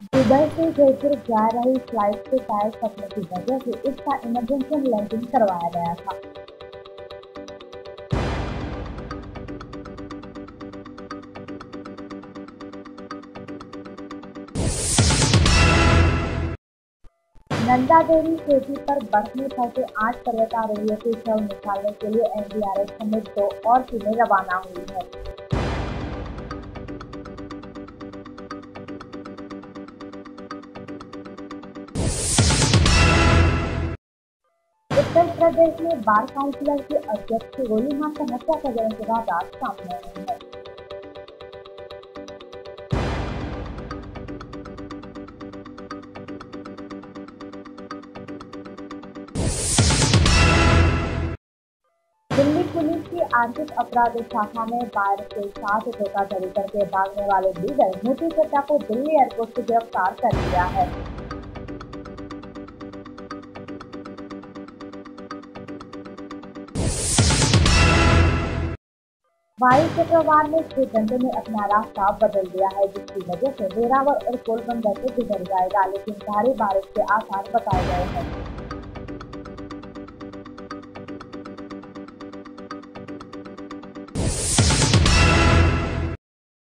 Dubai से जयपुर जा रही फ़्लाइट के टायर फटने की वजह से इसका इमरजेंसी लैंडिंग करवाया गया था। नंदा देवी सेतु पर बर्फ़ में फंसे आठ पर्वतारोहियों के शव निकालने के लिए एनडीआरएफ समेत दो और टीमें रवाना हुई है। उत्तर प्रदेश में बार काउंसिलर के अध्यक्ष की गोली मारकर हत्या कर देने के बाद आज सामने आई है। दिल्ली पुलिस की आर्थिक अपराध शाखा ने बार के साथ धोखाधड़ी करके भागने वाले लीडर मोती चड्डा को दिल्ली एयरपोर्ट से गिरफ़्तार कर लिया है। वायु चक्रवात ने श्रीगंज में अपना रास्ता बदल दिया है, जिसकी वजह से वेरावल और पोलबंदर से गुजर जाएगा, लेकिन भारी बारिश के आसार बताए गए हैं।